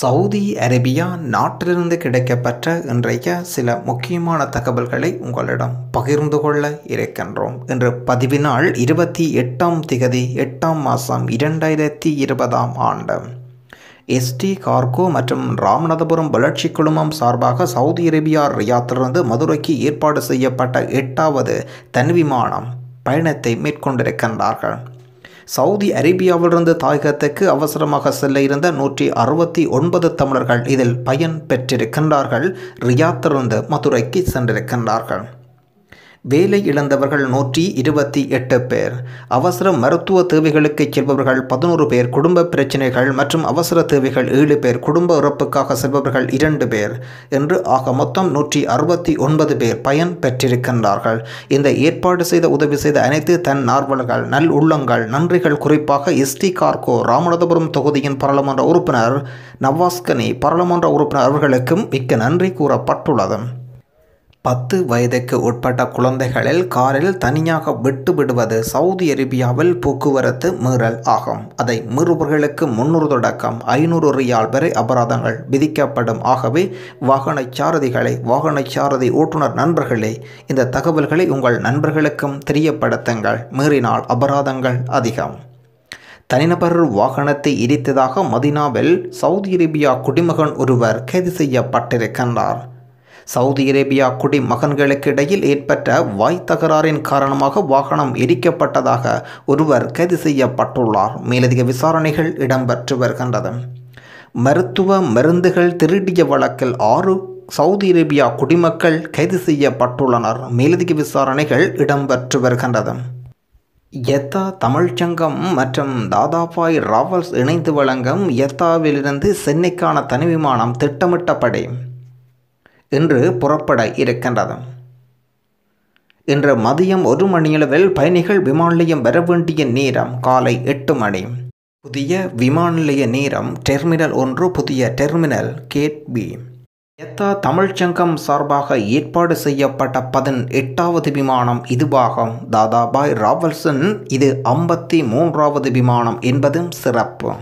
Saudi Arabia நாட்டிலிருந்து கிடைக்கப்பெற்ற இன்றைய சில முக்கியமான தகவல்களை உங்களிடம் பகிர்ந்து கொள்ள இருக்கின்றோம். இன்று பதிவினால் இருபத்தி எட்டாம் திகதி எட்டாம் மாதம் இரண்டாயிரத்தி இருபதாம் ஆண்டு. எஸ்டி கார்கோ மற்றும் ராமநாதபுரம் வளர்ச்சி குழுமம் சார்பாக சவுதி அரேபியா ரியாத்திலிருந்து மதுரைக்கு ஏற்பாடு செய்யப்பட்ட எட்டாவது தன் விமானம் பயணத்தை மேற்கொண்டிருக்கின்றார்கள். சவுதி அரேபியாவிலிருந்து தாயகத்துக்கு அவசரமாக செல்ல இருந்த நூற்றி அறுபத்தி ஒன்பது தமிழர்கள் இதில் பயன் பெற்றிருக்கின்றார்கள். ரியாத்திலிருந்து மதுரைக்கு சென்றிருக்கின்றார்கள். வேலை இழந்தவர்கள் நூற்றி இருபத்தி எட்டு பேர். அவசர மருத்துவ தேவைகளுக்கு செல்பவர்கள் பதினோரு பேர். குடும்ப பிரச்சினைகள் மற்றும் அவசர தேவைகள் ஏழு பேர். குடும்ப இறப்புக்காக செல்பவர்கள் இரண்டு பேர் என்று ஆக மொத்தம் நூற்றி அறுபத்தி ஒன்பது பேர் பயன் பெற்றிருக்கின்றார்கள். இந்த ஏற்பாடு செய்த உதவி செய்த அனைத்து தன் நார்வலர்கள் நல் உள்ளங்கள் நன்றிகள் குறிப்பாக எஸ்டி கார்கோ ராமநாதபுரம் தொகுதியின் பாராளுமன்ற உறுப்பினர் நவாஸ்கனி பாராளுமன்ற உறுப்பினர் அவர்களுக்கும் மிக்க நன்றி கூறப்பட்டுள்ளது. பத்து வயதுக்கு உட்பட்ட குழந்தைகளில் காரில் தனியாக விட்டு விடுவது சவுதி அரேபியாவில் போக்குவரத்து மீறல் ஆகும். அதை மீறுபவர்களுக்கு முன்னூறு தொடக்கம் ஐநூறு ரியால் வரை அபராதங்கள் விதிக்கப்படும். ஆகவே வாகன சாரதிகளை வாகன சாரதி ஓட்டுநர் நண்பர்களே இந்த தகவல்களை உங்கள் நண்பர்களுக்கும் தெரியப்படுத்துங்கள். மீறினால் அபராதங்கள் அதிகம். தனிநபர் வாகனத்தை இடித்ததாக மதினாவில் சவுதி அரேபியா குடிமகன் ஒருவர் கைது செய்யப்பட்டிருக்கின்றார். சவுதி அரேபியா குடிமகன்களுக்கு இடையில் ஏற்பட்ட வாய் தகராறின் காரணமாக வாகனம் எரிக்கப்பட்டதாக ஒருவர் கைது செய்யப்பட்டுள்ளார். மேலதிக விசாரணைகள் இடம்பெற்று வருகின்றது. மருத்துவ மருந்துகள் திருடிய வழக்கில் ஆறு சவுதி அரேபியா குடிமக்கள் கைது செய்யப்பட்டுள்ளனர். மேலதிக விசாரணைகள் இடம்பெற்று வருகின்றது. எத்தா தமிழ்ச்சங்கம் மற்றும் தாதாபாய் ராவல்ஸ் இணைந்து வழங்கும் எத்தாவிலிருந்து சென்னைக்கான தனி விமானம் திட்டமிட்டபடி இன்று புறப்பட இருக்கின்றது. இன்று மதியம் ஒரு மணியளவில் பயணிகள் விமான நிலையம் வர வேண்டிய நேரம் காலை எட்டு மணி. புதிய விமான நிலைய நேரம் டெர்மினல் ஒன்று புதிய டெர்மினல் கேட் பி எத்தா தமிழ்ச்சங்கம் சார்பாக ஏற்பாடு செய்யப்பட்ட பதின் எட்டாவது விமானம் இதுவாகும். தாதாபாய் ராவல்சன் இது ஐம்பத்தி மூன்றாவது விமானம் என்பதும் சிறப்பு.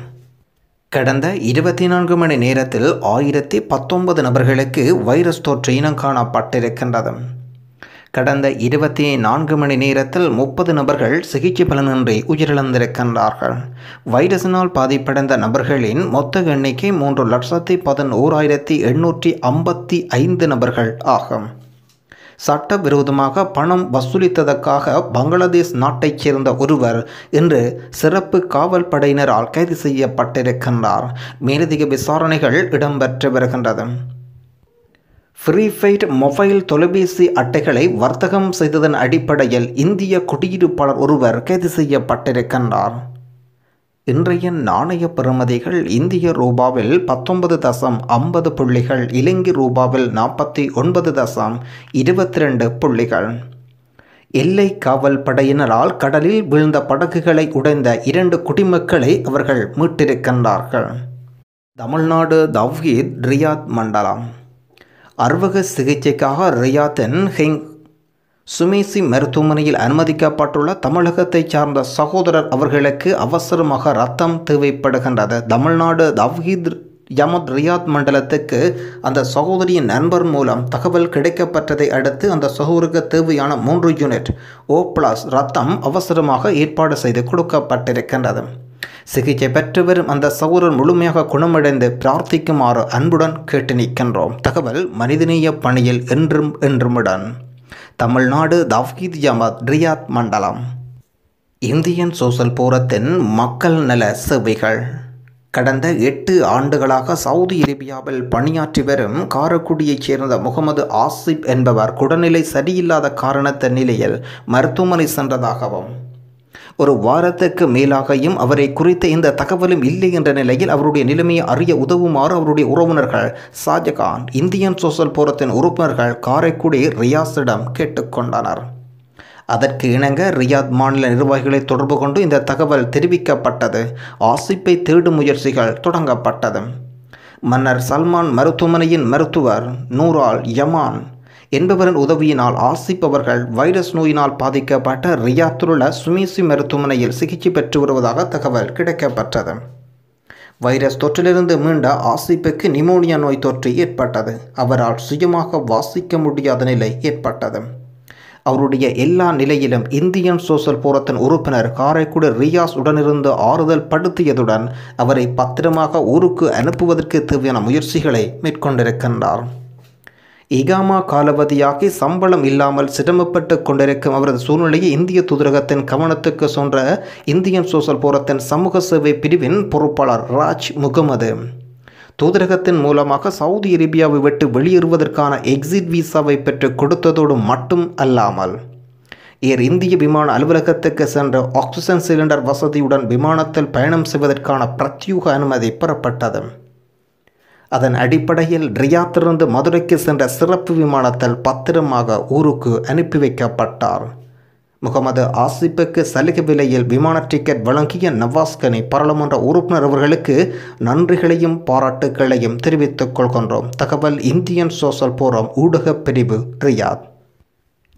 கடந்த இருபத்தி நான்கு மணி நேரத்தில் ஆயிரத்தி பத்தொன்பது நபர்களுக்கு வைரஸ் தொற்று இனம் காணப்பட்டிருக்கின்றது. கடந்த இருபத்தி நான்கு மணி நேரத்தில் முப்பது நபர்கள் சிகிச்சை பலனின்றி உயிரிழந்திருக்கின்றார்கள். வைரஸினால் பாதிப்படைந்த நபர்களின் மொத்த எண்ணிக்கை மூன்று லட்சத்தி பதினோராயிரத்தி எண்ணூற்றி ஐம்பத்தி ஐந்து நபர்கள் ஆகும். சட்டவிரோதமாக பணம் வசூலித்ததற்காக பங்களாதேஷ் நாட்டைச் சேர்ந்த ஒருவர் இன்று சிறப்பு காவல் படையினரால் கைது செய்யப்பட்டிருக்கின்றார். மேலதிக விசாரணைகள் இடம்பெற்று வருகின்றது. ஃப்ரீஃபைட் மொபைல் தொலைபேசி அட்டைகளை வர்த்தகம் செய்ததன் அடிப்படையில் இந்திய குடியிருப்பாளர் ஒருவர் கைது செய்யப்பட்டிருக்கின்றார். இன்றைய நாணய பெறுமதிகள் இந்திய ரூபாவில் பத்தொன்பது தசம் ஐம்பது புள்ளிகள் இலங்கை ரூபாவில் நாற்பத்தி ஒன்பது தசம் இருபத்தி ரெண்டு புள்ளிகள். எல்லை காவல் படையினரால் கடலில் வீழ்ந்த படகுகளை உடைந்த இரண்டு குடிமக்களை அவர்கள் மீட்டிருக்கின்றார்கள். தமிழ்நாடு தவ்ஹீத் ரியாத் மண்டலம். அறுவக சிகிச்சைக்காக ரியாத்தின் ஹெங் சுமேசி மருத்துவமனையில் அனுமதிக்கப்பட்டுள்ள தமிழகத்தைச் சார்ந்த சகோதரர் அவர்களுக்கு அவசரமாக ரத்தம் தேவைப்படுகின்றது. தமிழ்நாடு தவ்ஹீத் யமத் ரியாத் மண்டலத்துக்கு அந்த சகோதரியின் நண்பர் மூலம் தகவல் கிடைக்கப்பட்டதை அடுத்து அந்த சகோதருக்கு தேவையான மூன்று யூனிட் ஓ பிளஸ் ரத்தம் அவசரமாக ஏற்பாடு செய்து கொடுக்கப்பட்டிருக்கின்றது. சிகிச்சை பெற்று வரும் அந்த சகோதரர் முழுமையாக குணமடைந்து பிரார்த்திக்குமாறு அன்புடன் கேட்டு நிற்கின்றோம். தகவல் மனிதநேய பணியில் என்றும் என்றுமுடன். தமிழ்நாடு தவ்ஹீத் ஜமத் ரியாத் மண்டலம். இந்தியன் சோசல் போரத்தின் மக்கள் நல சேவைகள். கடந்த எட்டு ஆண்டுகளாக சவுதி அரேபியாவில் பணியாற்றி வரும் காரக்குடியைச் சேர்ந்த முகமது ஆசிப் என்பவர் குடநிலை சரியில்லாத காரணத்த நிலையில் மருத்துவமனை சென்றதாகவும் ஒரு வாரத்துக்கு மேலாகையும் அவரை குறித்த இந்த தகவலும் இல்லை என்ற நிலையில் அவருடைய நிலைமையை அறிய உதவுமாறு அவருடைய உறவினர்கள் ஷாஜகான் இந்தியன் சோசல் போரத்தின் உறுப்பினர்கள் காரைக்குடி ரியாஸிடம் கேட்டுக்கொண்டனர். அதற்கு இணங்க ரியாத் மாநில நிர்வாகிகளை தொடர்பு கொண்டு இந்த தகவல் தெரிவிக்கப்பட்டது. ஆசிப்பை தேடும் முயற்சிகள் தொடங்கப்பட்டது. மன்னர் சல்மான் மருத்துவமனையின் மருத்துவர் நூரால் யமான் என்பவரின் உதவியினால் ஆசிப் அவர்கள் வைரஸ் நோயினால் பாதிக்கப்பட்ட ரியாத்துள்ள சுமேசி மருத்துவமனையில் சிகிச்சை பெற்று வருவதாக தகவல் கிடைக்கப்பட்டது வைரஸ் தொற்றிலிருந்து மீண்ட ஆசிப்புக்கு நிமோனியா நோய் தொற்று ஏற்பட்டது. அவரால் சுயமாக வாசிக்க முடியாத நிலை ஏற்பட்டது. அவருடைய எல்லா நிலையிலும் இந்தியன் சோசல் போரத்தின் உறுப்பினர் காரைக்குடி ரியாஸ் உடனிருந்து ஆறுதல் படுத்தியதுடன் அவரை பத்திரமாக ஊருக்கு அனுப்புவதற்கு தேவையான முயற்சிகளை மேற்கொண்டிருக்கின்றார். இகாமா காலவதியாகி சம்பளம் இல்லாமல் சிரமப்பட்டு கொண்டிருக்கும் அவரது சூழ்நிலையை இந்திய தூதரகத்தின் கவனத்துக்கு சென்ற இந்தியன் சோசல் போரத்தின் சமூக சேவை பிரிவின் பொறுப்பாளர் ராஜ் முகமது. தூதரகத்தின் மூலமாக சவுதி அரேபியாவை விட்டு வெளியேறுவதற்கான எக்ஸிட் விசாவை பெற்று கொடுத்ததோடு மட்டும் அல்லாமல் ஏர் இந்திய விமான அலுவலகத்துக்கு சென்ற ஆக்சிஜன் சிலிண்டர் வசதியுடன் விமானத்தில் பயணம் செய்வதற்கான பிரத்யூக அனுமதி பெறப்பட்டது. அதன் அடிப்படையில் ரியாத்திலிருந்து மதுரைக்கு சென்ற சிறப்பு விமானத்தில் பத்திரமாக ஊருக்கு அனுப்பி வைக்கப்பட்டார். முகமது ஆசிப்புக்கு சலுகை விலையில் விமான டிக்கெட் வழங்கிய நவாஸ்கனி பாராளுமன்ற உறுப்பினர் அவர்களுக்கு நன்றிகளையும் பாராட்டுகளையும் தெரிவித்துக் கொள்கின்றோம். தகவல் இந்தியன் சோசல் போரம் ஊடகப் பிரிவு ரியாத்.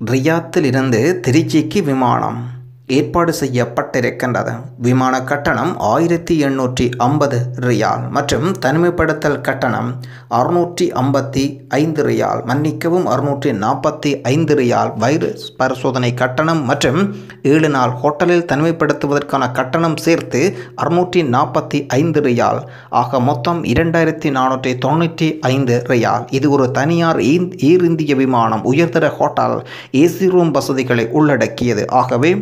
ரியாத்தில் இருந்து திருச்சிக்கு விமானம். ஏற்பாடு செய்யப்பட்டிருக்கின்றது. விமான கட்டணம் ஆயிரத்தி எண்ணூற்றி ஐம்பது ரியால் மற்றும் தனிமைப்படுத்தல் கட்டணம் அறுநூற்றி ஐம்பத்தி ஐந்து ரியால் மன்னிக்கவும் அறுநூற்றி நாற்பத்தி ஐந்து ரியால். வைரஸ் பரிசோதனை கட்டணம் மற்றும் ஏழு நாள் ஹோட்டலில் தனிமைப்படுத்துவதற்கான கட்டணம் சேர்த்து அறுநூற்றி நாற்பத்தி ஐந்து ரியால். ஆக மொத்தம் இரண்டாயிரத்தி நானூற்றி தொண்ணூற்றி ஐந்து ரியால். இது ஒரு தனியார் ஏர் இந்திய விமானம் உயர்தர ஹோட்டல் ஏசி ரூம் வசதிகளை உள்ளடக்கியது. ஆகவே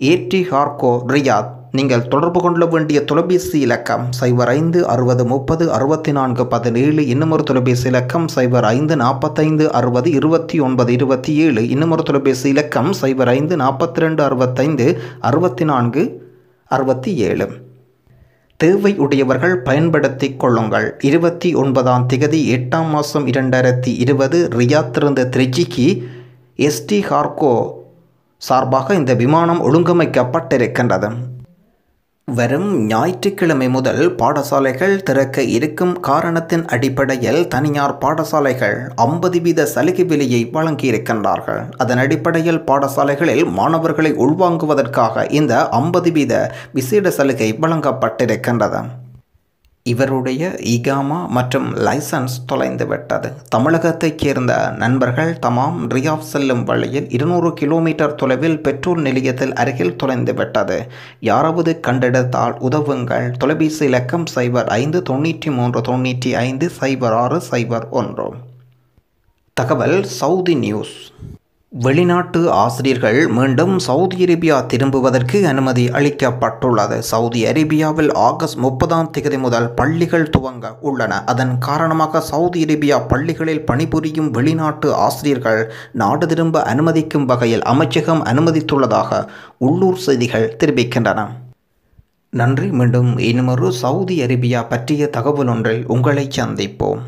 ஏடி ஹார்கோ ரியாத். நீங்கள் தொடர்பு கொள்ள வேண்டிய தொலைபேசி இலக்கம் சைபர் ஐந்து அறுபது முப்பது அறுபத்தி நான்கு பதினேழு இன்னுமொரு தொலைபேசி இலக்கம் சைபர் ஐந்து நாற்பத்தைந்து அறுபது இருபத்தி ஒன்பது இருபத்தி ஏழு இன்னுமொரு தொலைபேசி இலக்கம் சைபர் ஐந்து நாற்பத்தி ரெண்டு அறுபத்தைந்து அறுபத்தி நான்கு அறுபத்தி ஏழு. தேவை உடையவர்கள் பயன்படுத்தி கொள்ளுங்கள். இருபத்தி ஒன்பதாம் திகதி எட்டாம் மாதம் இரண்டாயிரத்தி இருபது ரியாத்திலிருந்து திருச்சிக்கு எஸ்டி ஹார்கோ சார்பாக இந்த விமானம் ஒழுங்கமைக்கப்பட்டிருக்கின்றது. வரும் ஞாயிற்றுக்கிழமை முதல் பாடசாலைகள் திறக்க இருக்கும் காரணத்தின் அடிப்படையில் தனியார் பாடசாலைகள் ஐம்பது வீத சலுகை விலையை வழங்கியிருக்கின்றார்கள். அதன் அடிப்படையில் பாடசாலைகளில் மாணவர்களை உள்வாங்குவதற்காக இந்த ஐம்பது வீத விசேட சலுகை வழங்கப்பட்டிருக்கின்றது. இவருடைய இகாமா மற்றும் லைசன்ஸ் தொலைந்துவிட்டது தமிழகத்தைச் சேர்ந்த நண்பர்கள் தமாம் ரியாப் செல்லும் வழியில் இருநூறு கிலோமீட்டர் தொலைவில் பெட்ரோல் நிலையத்தில் அருகில் தொலைந்துவிட்டது யாராவது கண்டெடுத்தால் உதவுங்கள். தொலைபேசி இலக்கம் சைபர் ஐந்து தொண்ணூற்றி மூன்று தொண்ணூற்றி ஐந்து சைபர் ஆறு சைபர் ஒன்று. தகவல் சவுதி நியூஸ். வெளிநாட்டு ஆசிரியர்கள் மீண்டும் சவுதி அரேபியா திரும்புவதற்கு அனுமதி அளிக்கப்பட்டுள்ளது. சவுதி அரேபியாவில் ஆகஸ்ட் முப்பதாம் தேதி முதல் பள்ளிகள் துவங்க உள்ளன. அதன் காரணமாக சவுதி அரேபியா பள்ளிகளில் பணிபுரியும் வெளிநாட்டு ஆசிரியர்கள் நாடு திரும்ப அனுமதிக்கும் வகையில் அமைச்சகம் அனுமதித்துள்ளதாக உள்ளூர் செய்திகள் தெரிவிக்கின்றன. நன்றி. மீண்டும் இன்னுமொரு சவுதி அரேபியா பற்றிய தகவல் ஒன்றில் உங்களை சந்திப்போம்.